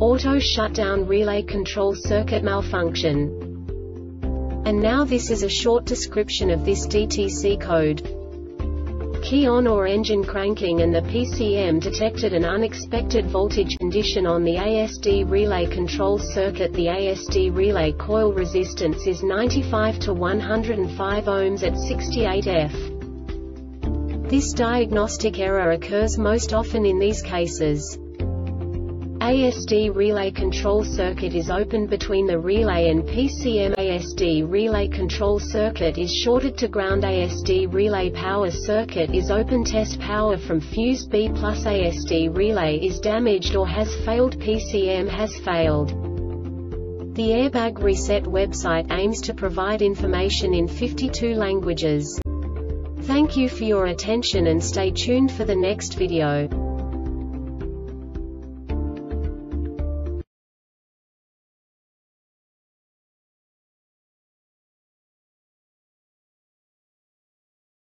Auto shutdown relay control circuit malfunction. And now this is a short description of this DTC code. Key on or engine cranking and the PCM detected an unexpected voltage condition on the ASD relay control circuit. The ASD relay coil resistance is 95 to 105 ohms at 68 F. This diagnostic error occurs most often in these cases. ASD relay control circuit is open between the relay and PCM ASD relay control circuit is shorted to ground ASD relay power circuit is open test power from fuse B plus ASD relay is damaged or has failed PCM has failed. The Airbag Reset website aims to provide information in 52 languages. Thank you for your attention and stay tuned for the next video.